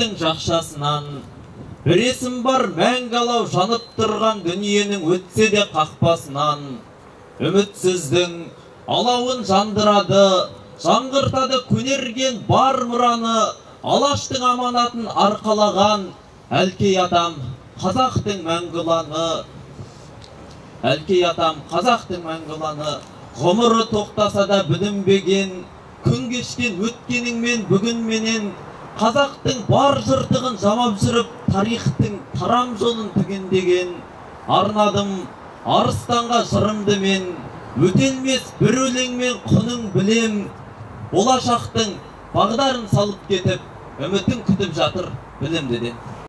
өмірдің жақшасынан. Бір есім бар мәңгі алау жанып тұрған дүниенің өтсе де қақпасынан. Үмітсіздің алауын жандырады жаңғыртады көнерген бар мұраны алаштың аманатын арқалаған әлкей атам қазақтың мәңгі ұланы әлкей атам қазақтың мәңгі ұланы ғұмыры тоқтаса да бүлінбеген күн кешкен өткеніңмен бүгінменен қазақтың бар жыртығын жамап жүріп тарихтың тарам жолын түгендеген арнадым арыстанға жырымды мен өтелмес бір өлеңмен құнын білем болашақтың бағдарын салып кетіп үмітін күтіп жатыр білімдіден